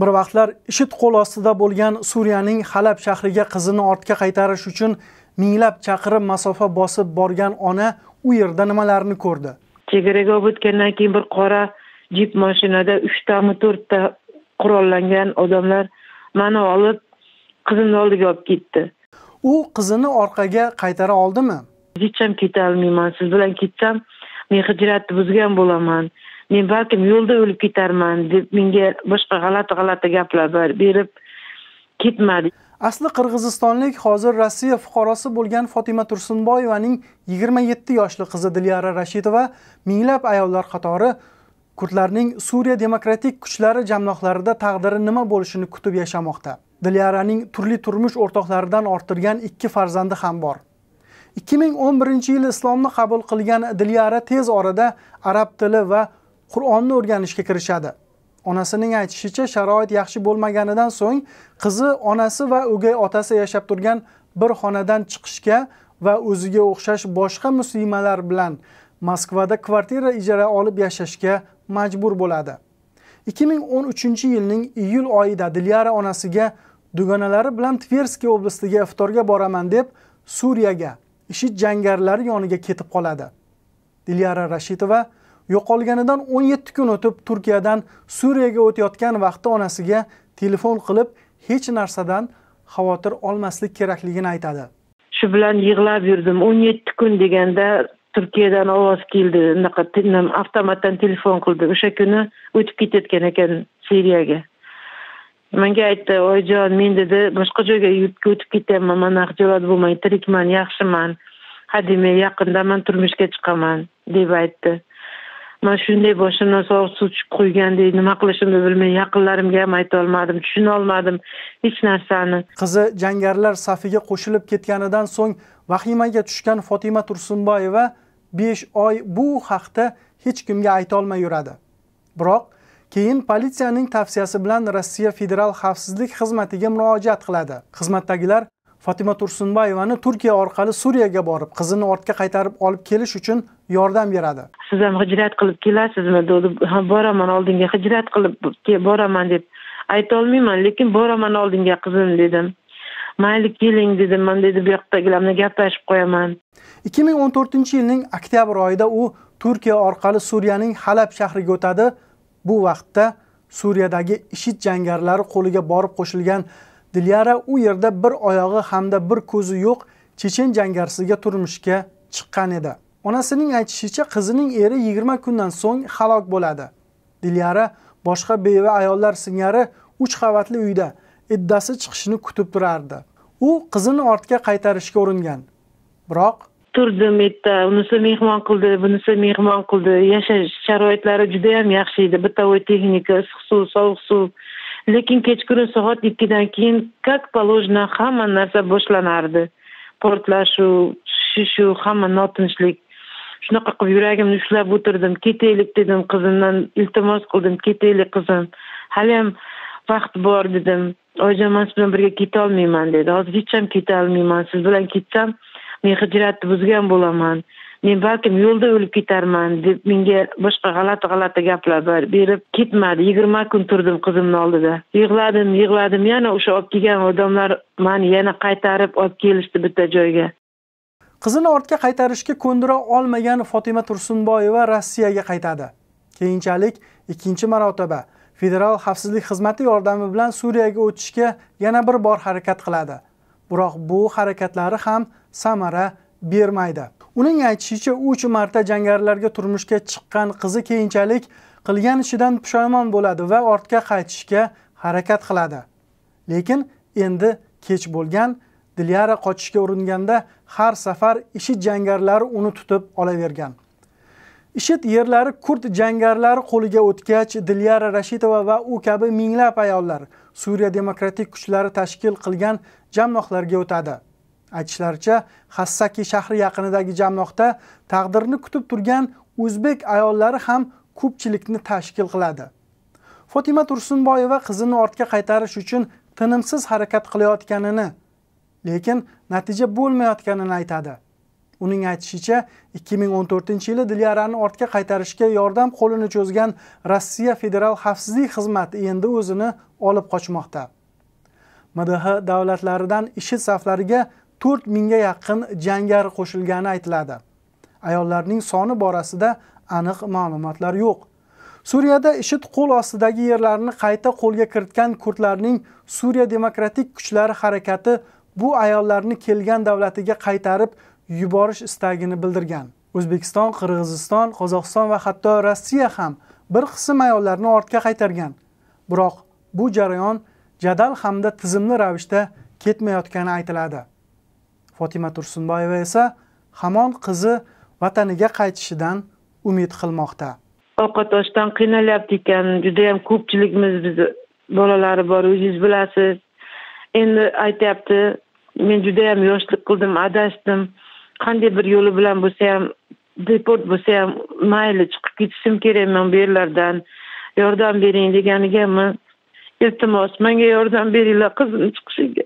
bir vaqtlar ishid qo'l ostida bo'lgan suriyaning halab shahriga qizini ortga qaytarish uchun minglab chaqirim masofa bosib borgan ona u yerda nimalarni ko'rdi? Chegaraga olib o'tgandan keyin bir qora jip mashinada uchtami to'rtta qurollangan odamlar mani olib qizimni oldiga olib ketdi. U qizini orqaga qaytara oldimi? Hech ham ketolmayman siz bilan ketsam men hijratni buzgan bo'laman men balkim yo'lda o'lib ketarman deb menga boshqa g'alati g'alati gaplar berib ketmadi. Asli qirg'izistonlik hozir rossiya fuqarosi bo'lgan fotima tursunboyevaning yigirma yetti yoshli qizi dilyara rashidova minglab ayollar qatori kurdlarning suriya demokratik kuchlari jamloqlarida taqdiri nima bo'lishini kutib yashamoqda. Dilyaraning turli turmush o'rtoqlaridan orttirgan ikki farzandi ham bor. 2011 yil islomni qabul qilgan dilyara tez orada arab tili va qur'onni o'rganishga kirishadi. Onasining aytishicha sharoit yaxshi bo'lmaganidan so'ng qizi onasi va o'gay otasi yashab turgan bir xonadan chiqishga va o'ziga o'xshash boshqa muslimalar bilan moskvada kvartira ijara olib yashashga majbur bo'ladi. 2013 yilning iyul oyida dilyara onasiga dugonalari bilan tverskiy oblastiga iftorga boraman deb suriyaga ishid jangarilari yoniga ketib qoladi. Dilyara rashidova yo'qolganidan 17 kun o'tib turkiyadan suriyaga o'tayotgan vaqtda onasiga telefon qilib hech narsadan xavotir olmaslik kerakligini aytadi. Shu bilan yig'lab yurdim. 17 kun deganda turkiyadan ovoz keldi. Unaqa avtomatdan telefon qildi. O'sha kuni o'tib ketayotgan ekan Suriyaga. menga aytdi oyijon men dedi. Boshqa joyga o'tib ketyapman. Mana xijolat bo'lmang. Tirikman yaxshiman. Hademay yaqinda man turmushga chiqaman deb aytdi. Man shunday boshimdan sovuq suv tushib qo'ygandek nima qilishimni bilmay yaqinlarimga ham aytolmadim tushunolmadim hech narsani. Qizi jangarilar safiga qo'shilib ketganidan so'ng vahimaga tushgan fotima tursunboyeva besh oy bu haqda hech kimga aytolmay yuradi. Biroq keyin politsiyaning tavsiyasi bilan rossiya federal xavfsizlik xizmatiga murojaat qiladi. Xizmatdagilar fotima tursunboyevani turkiya orqali suriyaga borib qizini ortga qaytarib olib kelish uchun yordam beradi. Siz ham hijrat qilib kelasizmi? Dedi ha boraman oldinga hijrat qilib boraman deb. Aytolmayman lekin boraman oldinga qizim dedim. Mayli keling dedim man dedi bu yoqdagilar bilan gaplashib qo'yaman. ikki ming o'n to'rtinchi yilning oktyabr oyida u turkiya orqali suriyaning halab shahriga o'tadi. Bu vaqtda suriyadagi ishid jangarilari qo'liga borib qo'shilgan dilyara u yerda bir oyog'i hamda bir ko'zi yo'q chechen jangarisiga turmushga chiqqan edi onasining aytishicha qizining eri yigirma kundan so'ng halok bo'ladi. Dilyara boshqa beva ayollar singari uch qavatli uyda iddasi chiqishini kutib turardi. U qizini ortga qaytarishga uringan. Biroq turdim yerda unisi mehmon qildi bunisi mehmon qildi. Yashash sharoitlari juda yam yaxshi edi. Bitta uy texnika issiq suv sovuq suv. Lekin kechqurun soat ikkidan keyin как положено hamma narsa boshlanardi. Portlashuv tushishuv hamma notinchlik. Shunaqa qilib yuragimni ushlab o'tirdim ketaylik dedim qizimdan iltimos qildim ketaylik qizim haliyam vaqt bor dedim oyijon man siz bilan birga ketolmayman dedi hozir hech ham ketolmayman siz bilan ketsam men hijratni buzgan bo'laman men balkim yo'lda o'lib ketarman deb menga boshqa g'alati g'alati gaplar berib ketmadi yigirma kun turdim qizimni oldida yig'ladim yig'ladim yana o'sha olib kelgan odamlar mani yana qaytarib olib kelishdi bitta joyga qizini ortga qaytarishga ko'ndira olmagan fotima tursunboyeva rossiyaga qaytadi. Keyinchalik ikkinchi marotaba federal xavfsizlik xizmati yordami bilan suriyaga o'tishga yana bir bor harakat qiladi. Biroq bu harakatlari ham samara bermaydi. Uning aytishicha uch marta jangarilarga turmushga chiqqan qizi keyinchalik qilgan ishidan pushaymon bo'ladi va ortga qaytishga harakat qiladi. Lekin endi kech bo'lgan dilyara qochishga uringanda har safar ishid jangarlari uni tutib olavergan. Ishid yerlari kurd jangarlari qo'liga o'tgach dilyara rashidova va u kabi minglab ayollar suriya demokratik kuchlari tashkil qilgan jamloqlarga o'tadi. Aytishlaricha hassaki shahri yaqinidagi jamloqda taqdirni kutib turgan o'zbek ayollari ham ko'pchilikni tashkil qiladi. Fotima tursunboyeva qizini ortga qaytarish uchun tinimsiz harakat qilayotganini lekin natija bo'lmayotganini aytadi. Uning aytishicha 2014 yili dilyarani ortga qaytarishga yordam qo'lini cho'zgan rossiya federal xavfsizlik xizmati endi o'zini olib qochmoqda. Mdh davlatlaridan ishid saflariga 4 mingga yaqin jangari qo'shilgani aytiladi. Ayollarning soni borasida aniq ma'lumotlar yo'q. Suriyada ishid qo'l ostidagi yerlarni qayta qo'lga kiritgan kurdlarning suriya demokratik kuchlari harakati bu ayollarni kelgan davlatiga qaytarib yuborish istagini bildirgan. O'zbekiston qirg'iziston qozog'iston va hatto rossiya ham bir qism ayollarni ortga qaytargan. Biroq bu jarayon jadal hamda tizimli ravishda ketmayotgani aytiladi. Fotima tursunboyeva esa hamon qizi vataniga qaytishidan umid qilmoqda. Ovqat oshdan qiynalyapti ekan. Judayam ko'pchiligimiz bizni bolalari bor o'zingiz bilasiz. Endi aytyapti men judayam yoshlik qildim adashdim. Qanday bir yo'li bilan bo'lsa ham deport bo'lsa ham mayli chiqib ketishim kerak man bu yerlardan. Yordam bering deganigami iltimos menga yordam beringlar qizim chiqishiga.